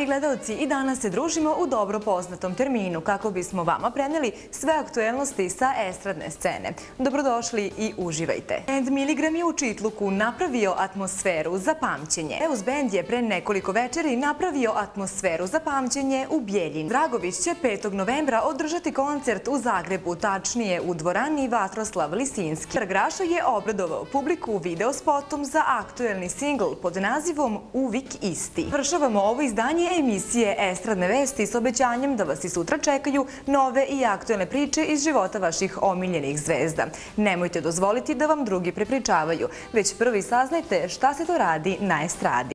I gledalci, i danas se družimo u dobro poznatom terminu kako bismo vama preneli sve aktuelnosti sa estradne scene. Dobrodošli i uživajte. Band Miligram je u Čitluku napravio atmosferu za pamćenje. Eus Band je pre nekoliko večeri napravio atmosferu za pamćenje u Bjeljin. Dragović će 5. novembra održati koncert u Zagrebu, tačnije u dvorani Vatroslav Lisinski. Graša je obradovao publiku video spotom za aktuelni singl pod nazivom Uvik isti. Vršavamo ovo izdanje emisije Estradne vesti s obećanjem da vas i sutra čekaju nove i aktuelne priče iz života vaših omiljenih zvezda. Nemojte dozvoliti da vam drugi prepričavaju, već prvi saznajte šta se to radi na estradi.